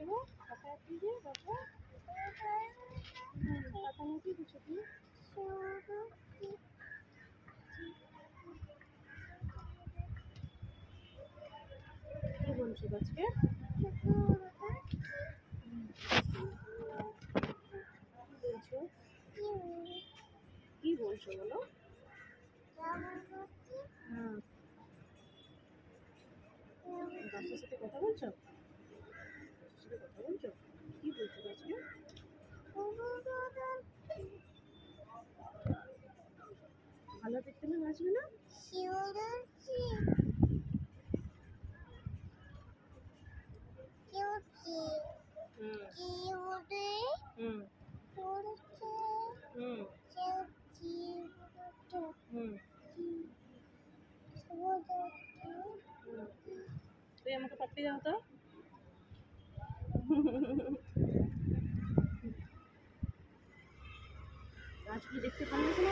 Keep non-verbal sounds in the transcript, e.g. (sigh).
গো কথা কি যে বাবা কথা নিয়ে কি কি বলছো বলো? হুম বাচ্চার সাথে কথা বলছো? সাথে কথা বলছো কি বলছো আজকে ভালো দেখতে না নাচবে না তুই আমাকে পাপ্পি দাও তো (laughs) নাচগুলো দেখতে লাগে না